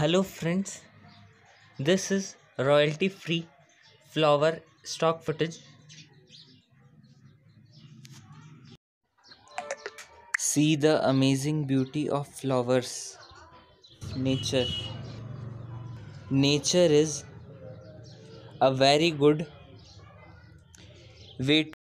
Hello, friends. This is royalty free flower stock footage. See the amazing beauty of flowers. Nature. Nature is a very good way to